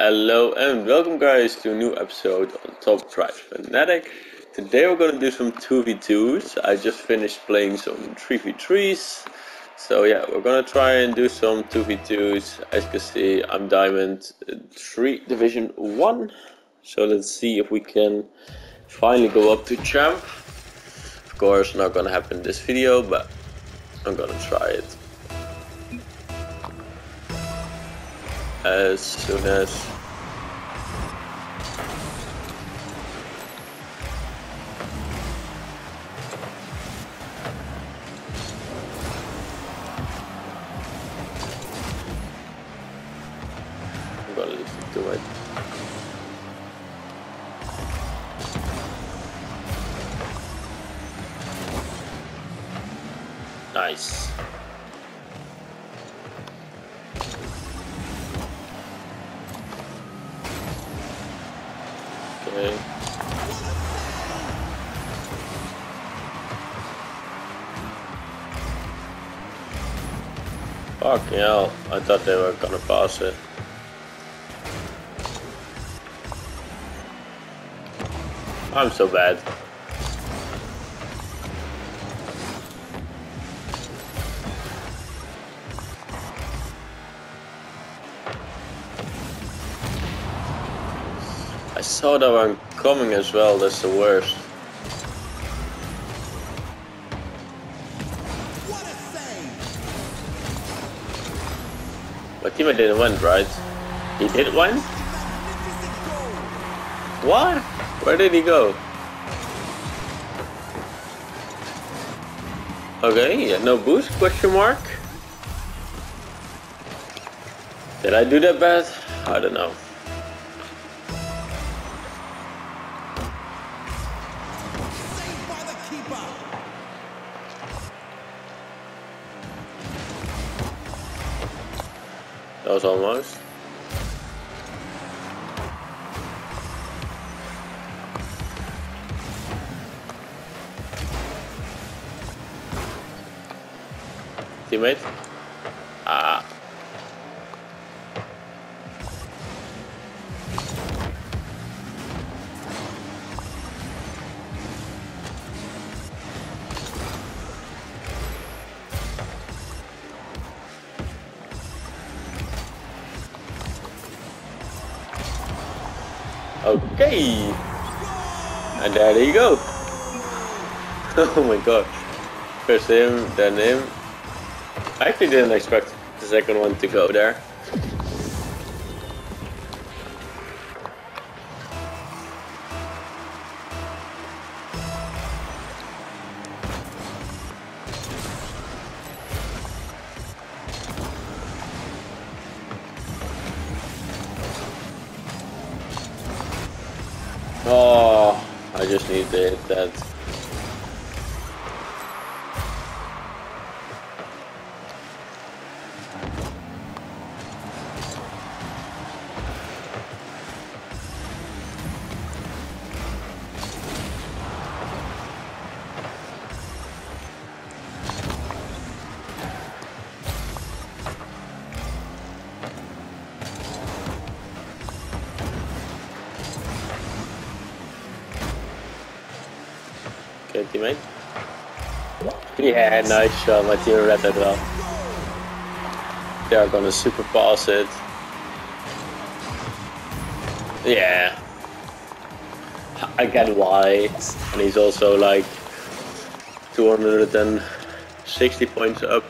Hello and welcome guys to a new episode on Top Drives Fanatic. Today we're gonna do some 2v2s. I just finished playing some 3v3s. So yeah, we're gonna try and do some 2v2s. As you can see, I'm Diamond 3 Division 1. So let's see if we can finally go up to Champ. Of course, not gonna happen in this video, but I'm gonna try it. As soon as they were gonna pass it. I'm so bad. I saw that one coming as well, that's the worst. Teammate didn't win, right? He did win? What? Where did he go? Okay, yeah, no boost, question mark? Did I do that bad? I don't know. Almost. Okay. And there you go. oh my god. First him, then him. I actually didn't expect the second one to go there. Yeah, nice shot. My team read that well. They are gonna super pass it. Yeah. I get why. And he's also like 260 points up.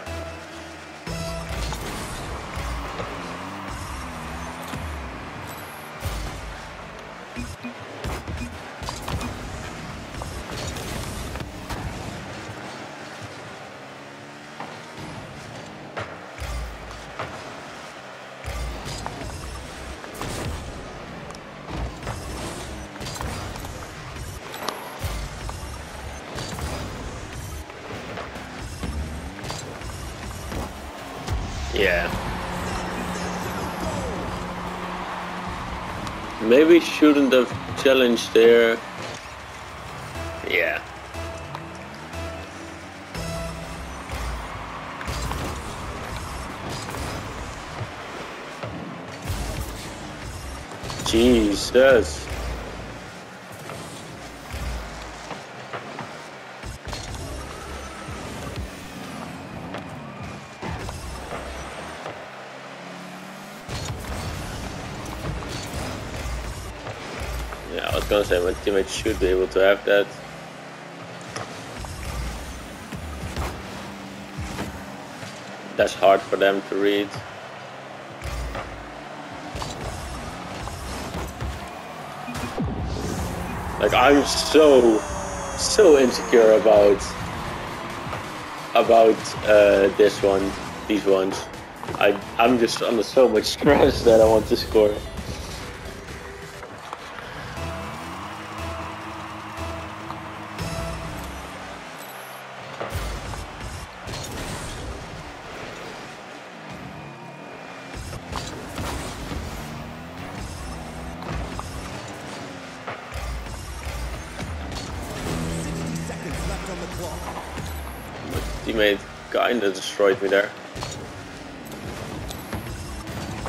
Shouldn't have challenged there. Teammates should be able to have that. That's hard for them to read. Like I'm so so insecure about about uh, this one, these ones. I I'm just under so much stress that I want to score. Destroyed me there.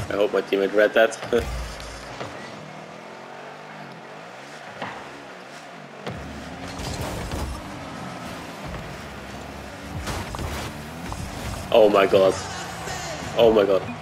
I hope my teammate read that. oh my god. Oh my god.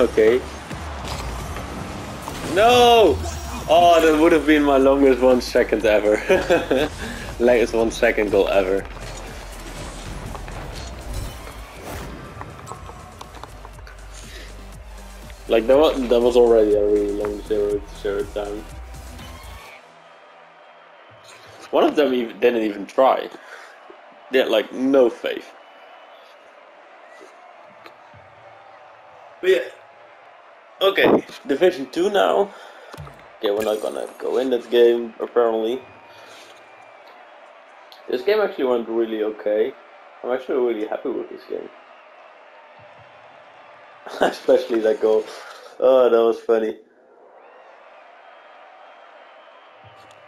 Okay. No! Oh, that would have been my longest one second ever. Longest one second goal ever. Like that was, that was already a really long zero zero time. One of them even, didn't even try. They had like no faith. Division 2 now. Okay, we're not gonna go in that game, apparently. This game actually went really okay. I'm actually really happy with this game. Especially that goal. Oh, that was funny.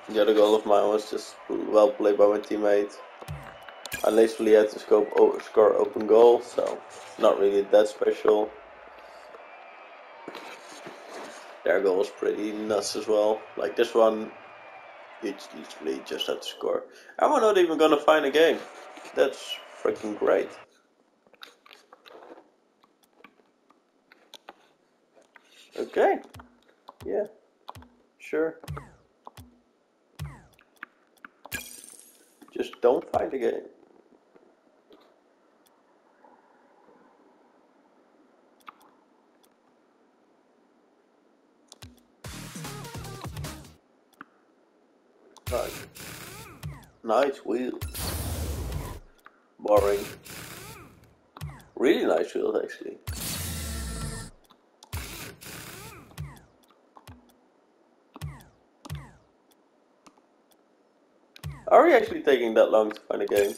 The other goal of mine was just well played by my teammate. I literally had to scope, score open goal, so not really that special. Their goal was pretty nuts as well. Like this one, it's literally just had to score. And we're not even gonna find a game. That's freaking great. Okay. Yeah. Sure. Just don't find a game. Right. Nice wheels. Boring. Really nice wheels actually. Are we actually taking that long to find a game?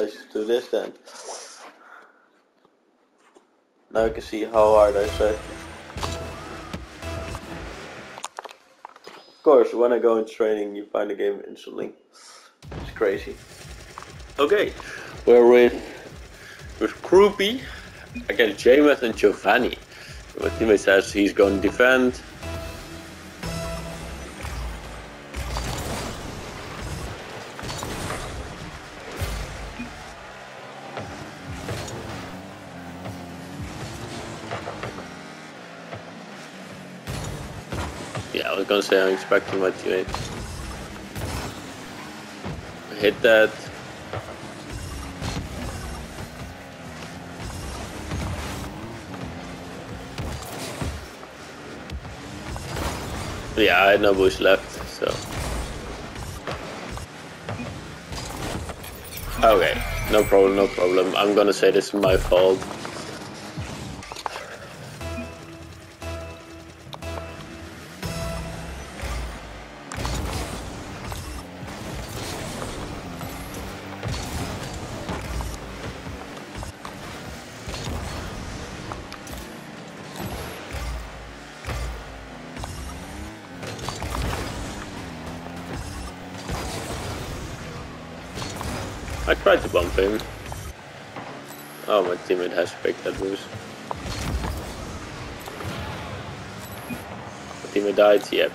Let's do this then. Now you can see how hard I say. Of course, when I go in training, you find the game instantly. It's crazy. Okay, we're with with Kroopy against Jameis and Giovanni. My teammate says he's going to defend. Say I'm expecting my teammate. Hit that. Yeah, I had no boost left, so. Okay, no problem, no problem. I'm gonna say this is my fault. I tried to bump him. Oh, my teammate has picked that boost. My teammate died? Yep.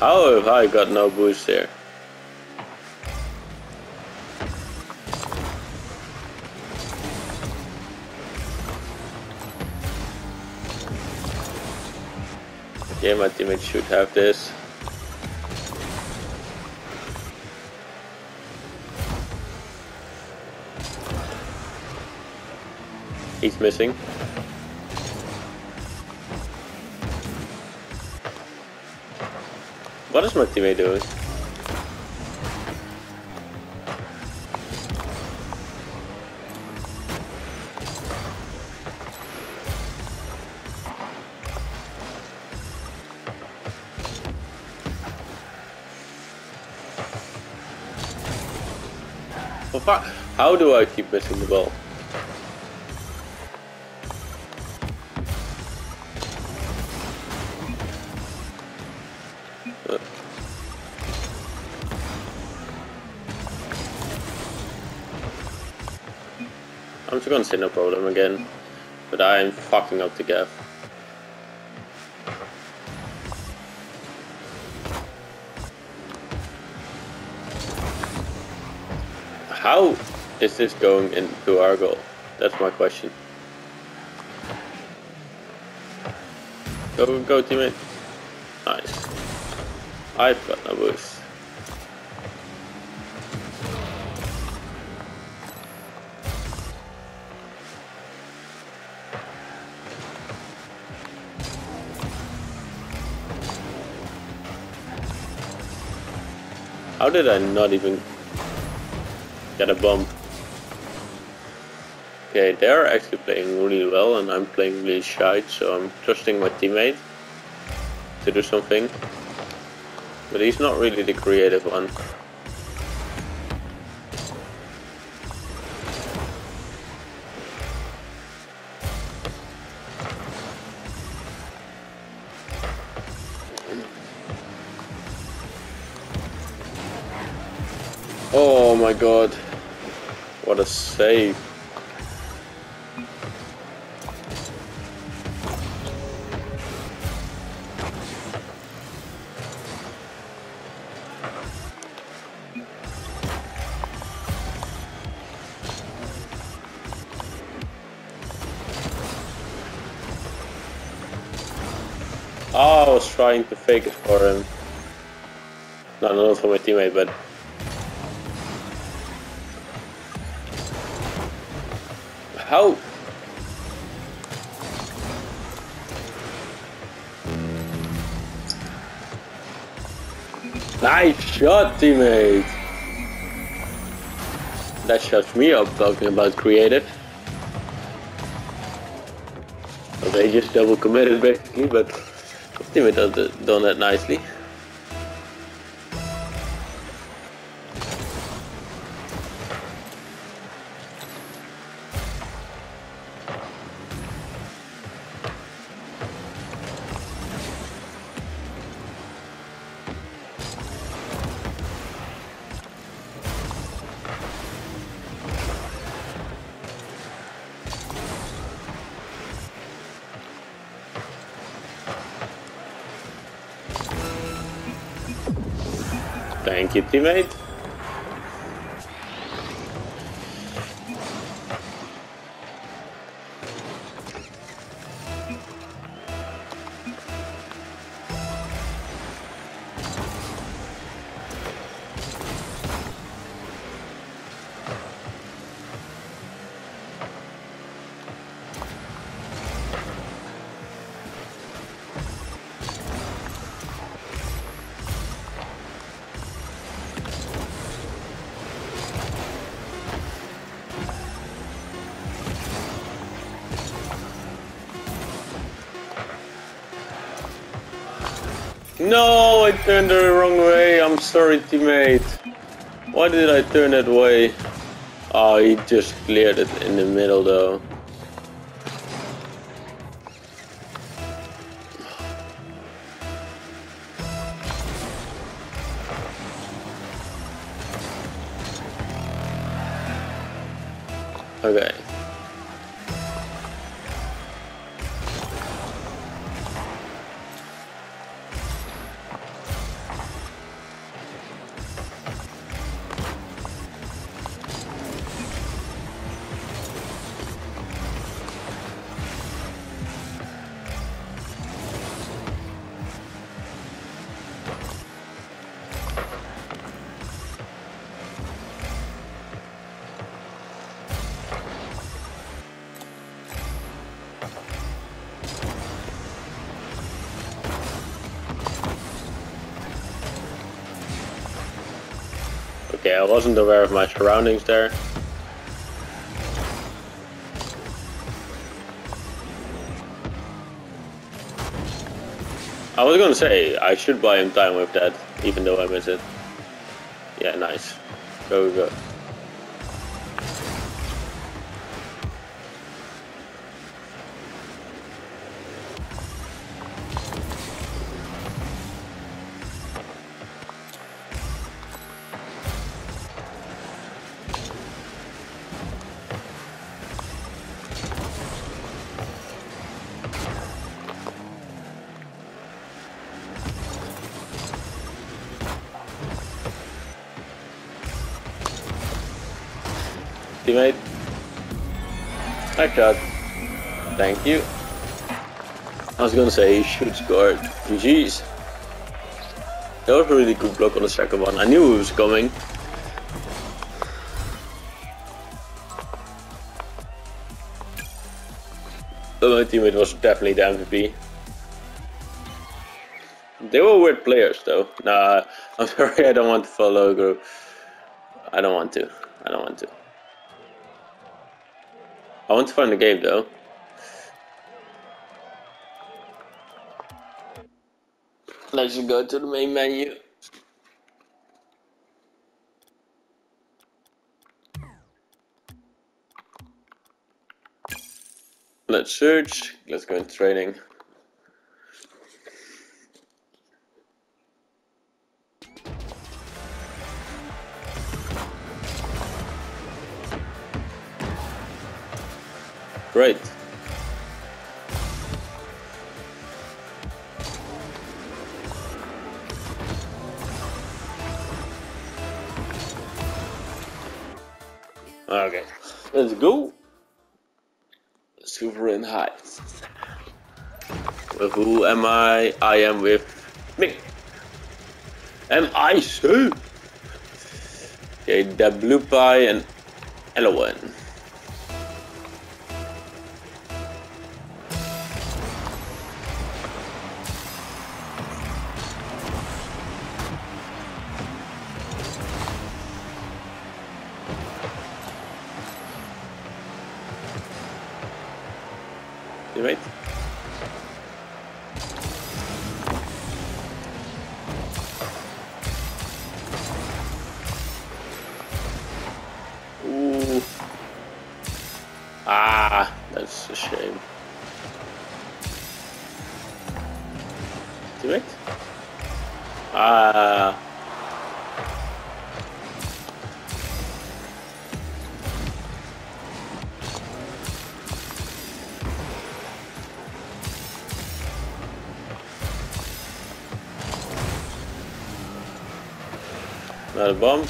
How have I got no boost there? Yeah, my teammate should have this. He's missing. What is my teammate doing? How do I keep missing the ball? I'm just gonna say no problem again, but I'm fucking up the gap. How is this going into our goal? That's my question. Go, go, teammate. Nice. I've got no boost. How did I not even get a bump? Okay, they're actually playing really well and I'm playing really shy, so I'm trusting my teammate to do something. But he's not really the creative one. Oh my god. What a save. Oh, I was trying to fake it for him. No, not for my teammate, but how? Nice shot, teammate. That shuts me up talking about creative. Well, they just double committed basically, but teammate done that nicely. Thank you, teammate. No, I turned the wrong way. I'm sorry, teammate. Why did I turn that way? Oh, he just cleared it in the middle though. I wasn't aware of my surroundings there. I was gonna say, I should buy him time with that, even though I miss it. Yeah, nice. Go, go, teammate. Nice shot. Thank you. I was gonna say, he shoot scored. GG's. That was a really good block on the second one. I knew it was coming. But my teammate was definitely the MVP. They were weird players though. Nah, I'm sorry I don't want to follow group. I don't want to. I don't want to. I want to find the game though. Let's go to the main menu. Let's search. Let's go into training. Great. Okay, let's go. Sovereign Heights. With who am I? I am with me. Am I so? Okay, the blue pie and Elowen. Bomb.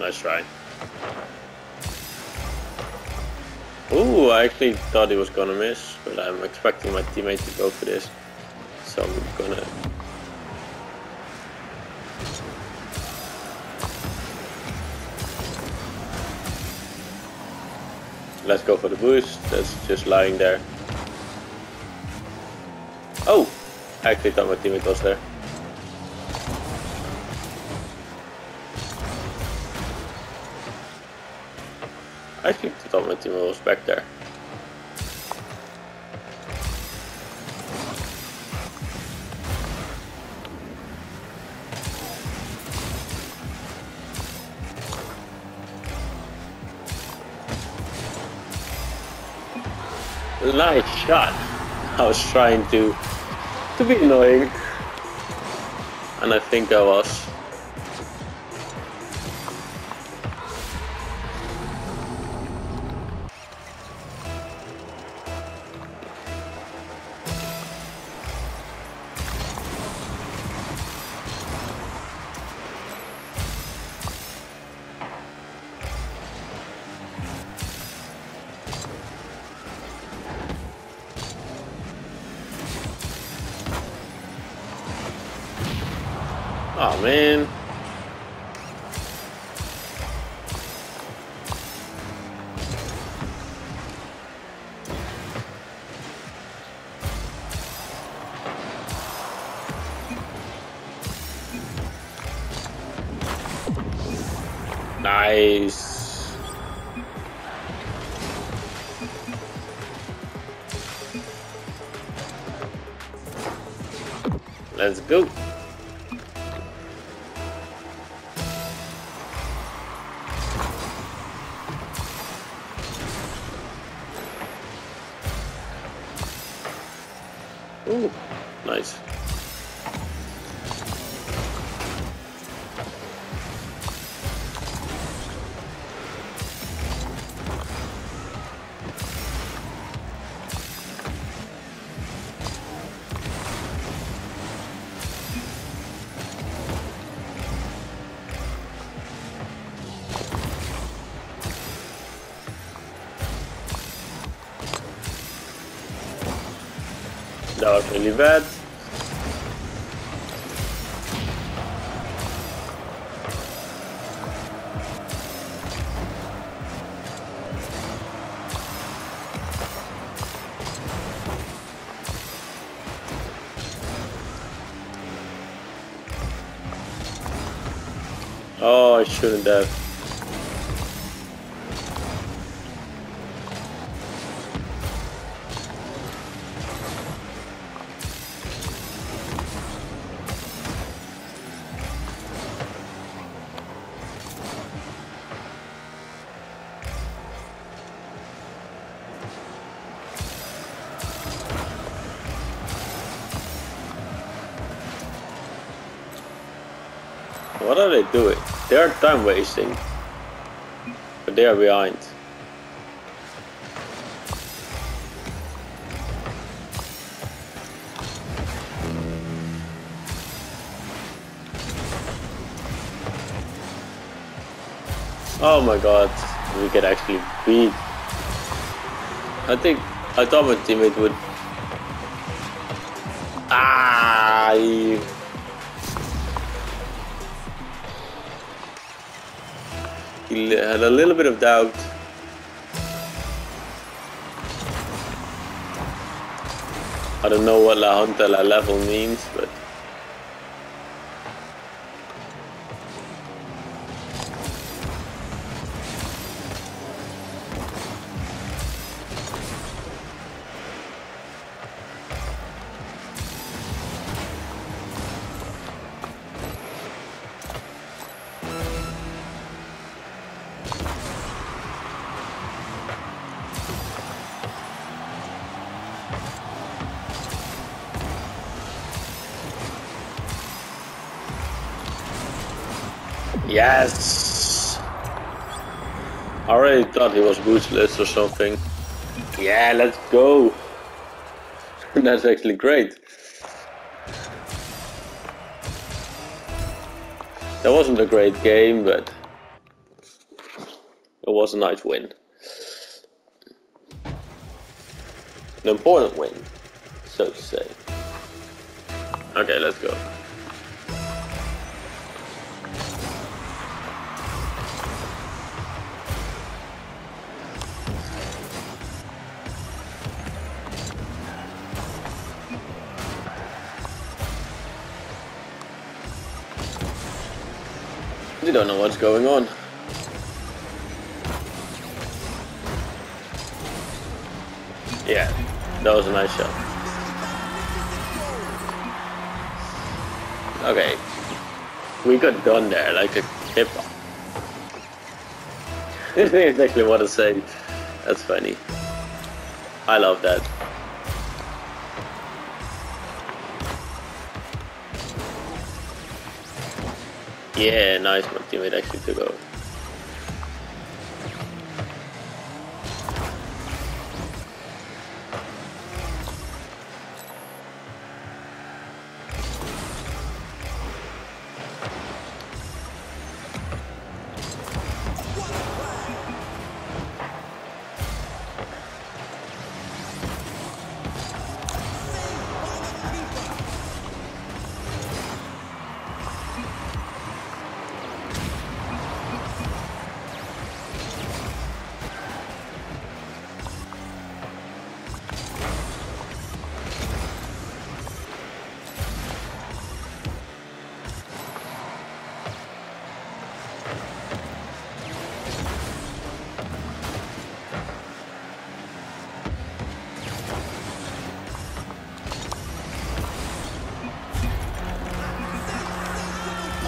Nice try. Ooh, I actually thought he was gonna miss, but I'm expecting my teammate to go for this. So I'm gonna... Let's go for the boost, that's just lying there. I actually thought my teammate was there. I actually thought my teammate was back there. Nice shot. I was trying to to be annoying. And I think I was. Oh man. Was really bad. Oh, I shouldn't have. Doing? They are time wasting. But they are behind. Oh my god, we could actually beat. I think I thought my teammate would. Ah! He had a little bit of doubt. I don't know what La Honta La level means, but yes. I already thought he was boostless or something. Yeah, let's go. That's actually great. That wasn't a great game, but it was a nice win. An important win, so to say. Okay, let's go. You don't know what's going on. Yeah, that was a nice shot. Okay, we got done there like a. This is exactly what I say. That's funny. I love that. Yeah, nice. My teammate actually took out.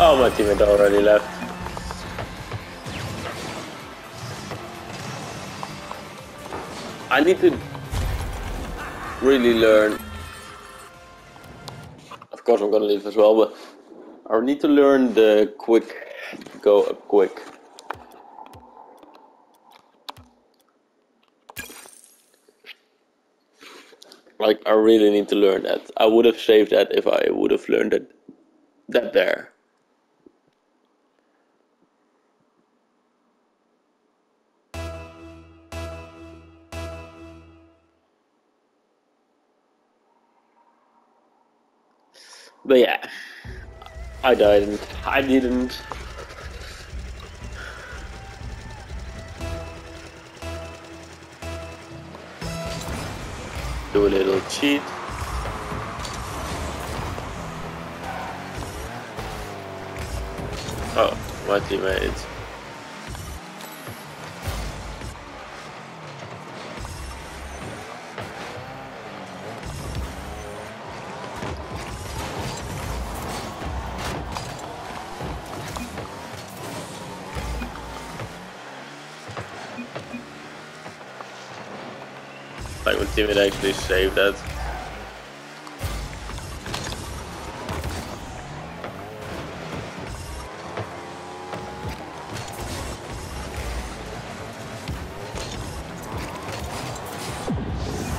Oh, my teammate already left. I need to really learn. Of course, I'm gonna leave as well, but I need to learn the quick go up quick. Like, I really need to learn that. I would have saved that if I would have learned it that there. But yeah, I didn't. I didn't. Do a little cheat. Oh, what my teammate. Like my teammate actually saved that.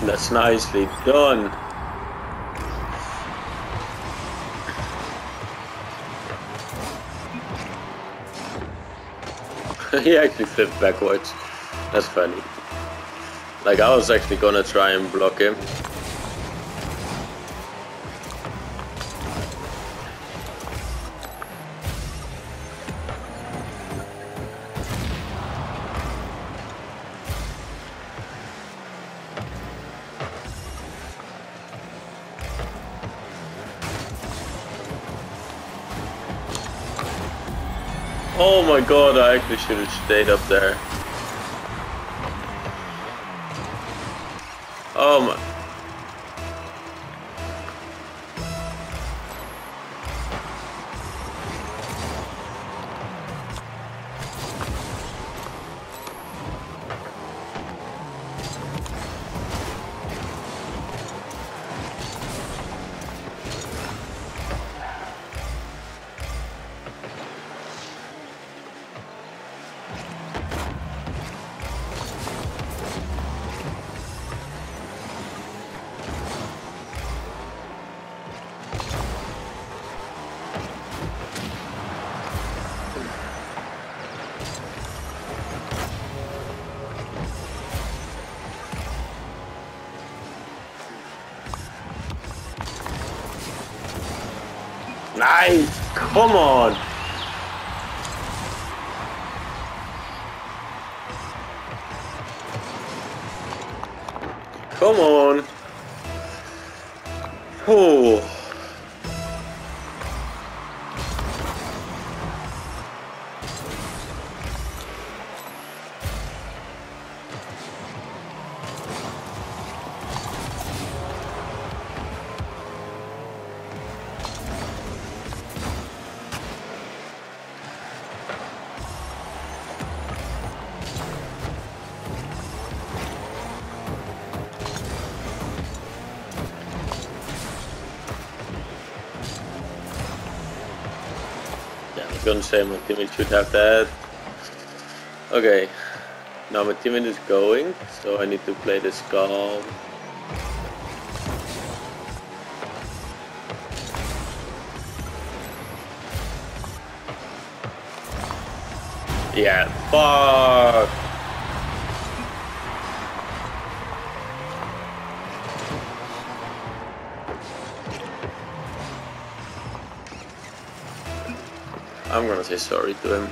That's nicely done. he actually flipped backwards. That's funny. Like I was actually gonna try and block him. Oh my god, I actually should have stayed up there. Oh Nice! Come on! Come on! Oh. Gonna say my teammate should have that. Okay. Now my teammate is going, so I need to play this calm. Yeah, fuck! I'm gonna say sorry to him.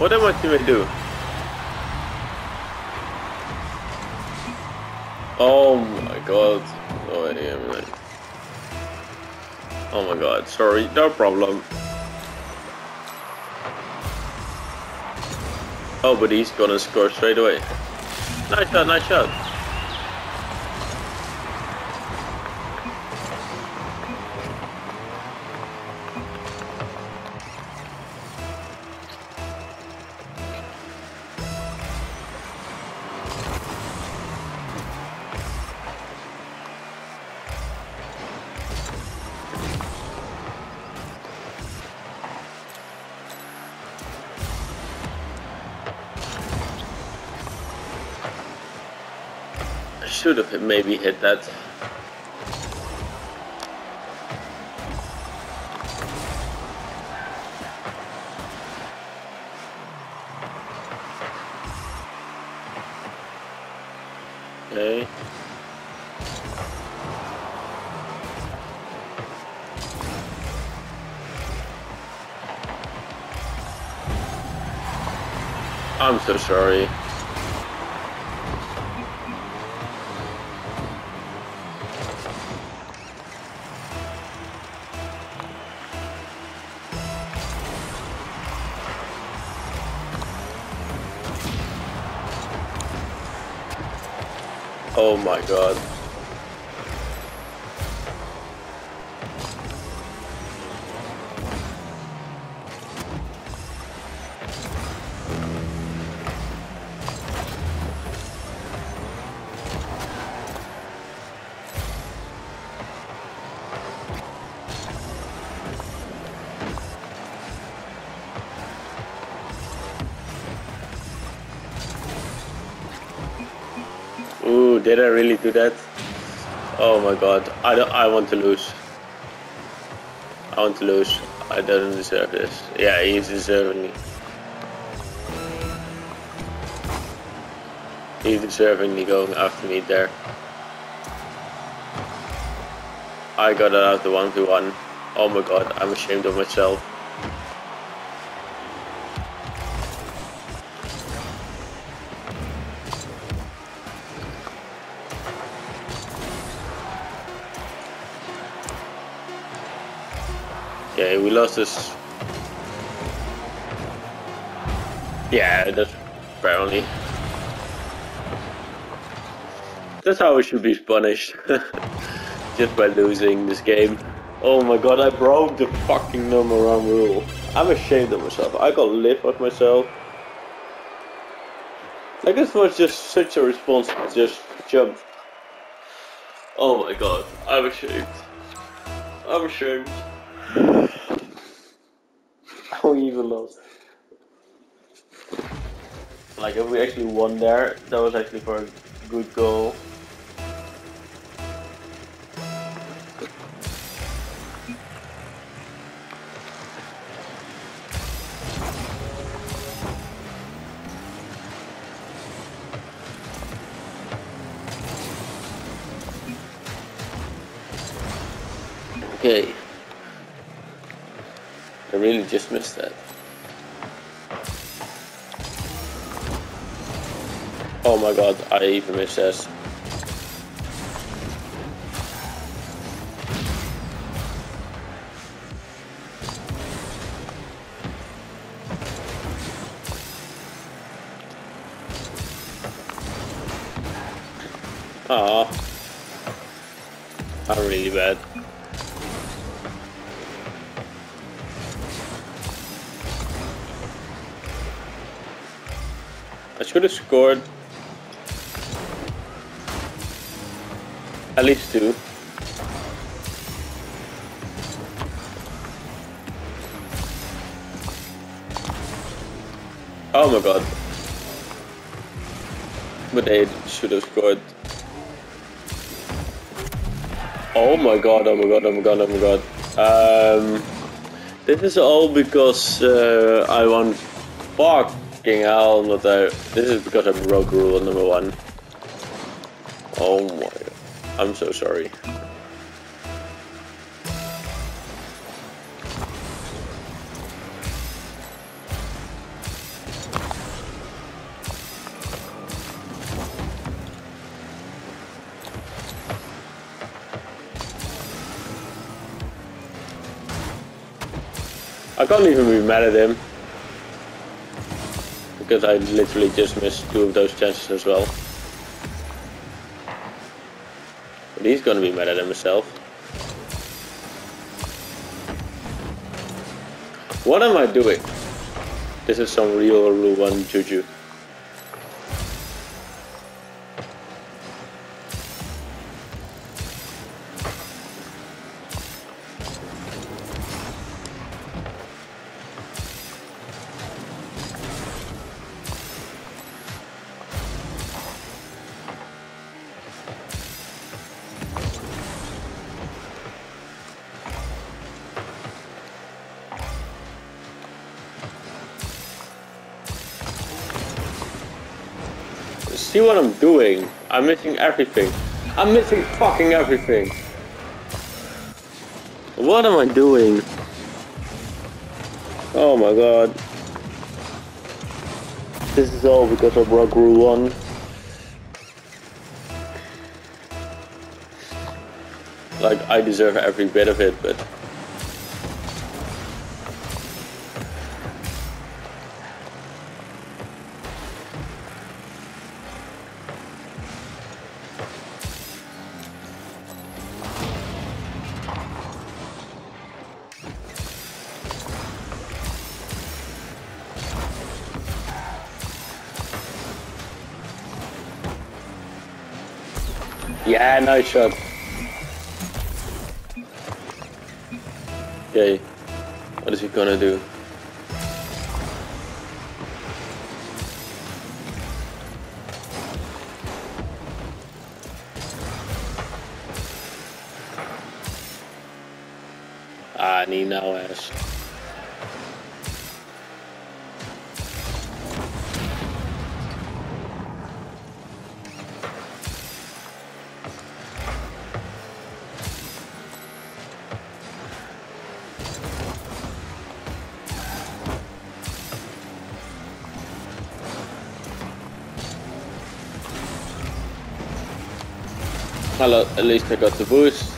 What am I to do? No problem. Oh, but he's gonna score straight away. Nice shot, nice shot. Maybe hit that. Okay. I'm so sorry. Oh my god. Did I really do that? Oh my god, I don't, I want to lose. I want to lose. I don't deserve this. Yeah, he's deserving. me. He's deserving deservingly going after me there. I got it out the 1v1. Oh my god, I'm ashamed of myself. This. Yeah, that's apparently. That's how we should be punished. Just by losing this game. Oh my god, I broke the fucking number one rule. I'm ashamed of myself. I got live with myself. Like this was just such a response to just jump. Oh my god, I'm ashamed. I'm ashamed. Even lost. Like if we actually won there, that was actually for a good goal. Just missed that. Oh my god, I even missed this. Aw. I'm really bad. I should have scored at least two. Oh my god. But they should have scored. Oh my god, oh my god, oh my god, oh my god. Um, this is all because uh, I won fucking hell, not I, this is because I'm rogue rule number one. Oh my god. I'm so sorry. I can't even be mad at him. Because I literally just missed two of those chances as well. But he's gonna be mad at himself. What am I doing? This is some real rule 1 juju. See what I'm doing? I'm missing everything. I'm missing fucking everything. What am I doing? Oh my god. This is all because of Rogue Rule 1. Like, I deserve every bit of it, but Yeah, nice shot. Okay, what is he gonna do? Ah, need no ass. Hello, at least I got the boost.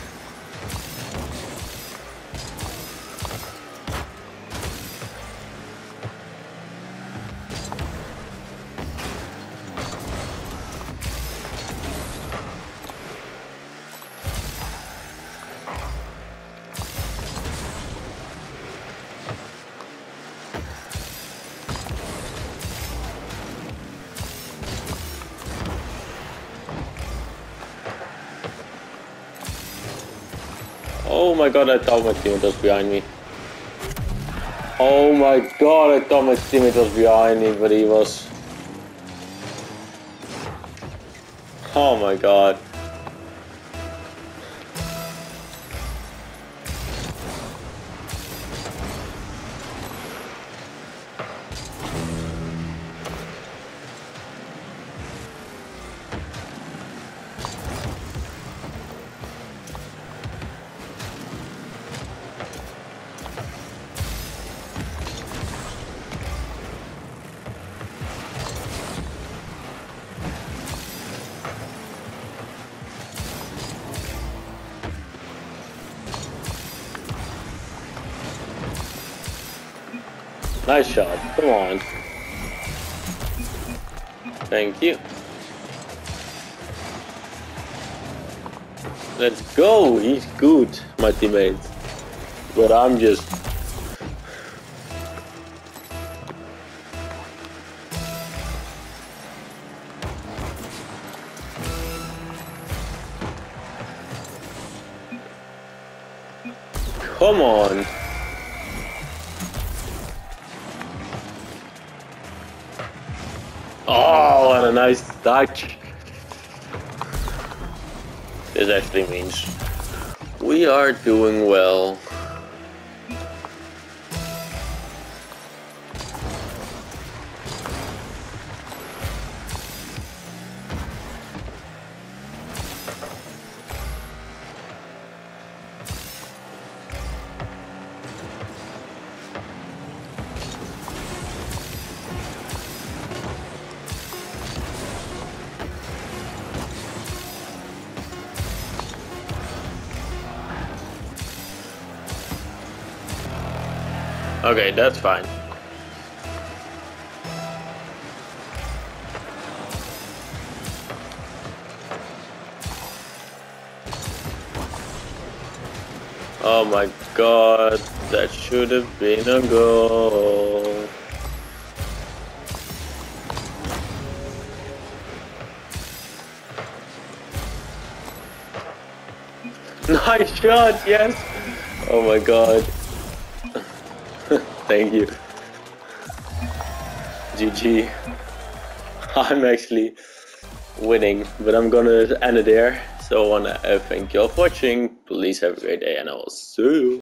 My god, I thought my teammate was behind me. Oh my god, I thought my teammate was behind me, but he was... Oh my god. Nice shot. Come on. Thank you. Let's go. He's good, my teammates. But I'm just touch. This actually means we are doing well. Okay, that's fine. Oh my god, that should have been a goal. Nice shot, yes! Oh my god. Thank you. GG. I'm actually winning, but I'm gonna end it there. So I wanna thank you all for watching. Please have a great day and I will see you.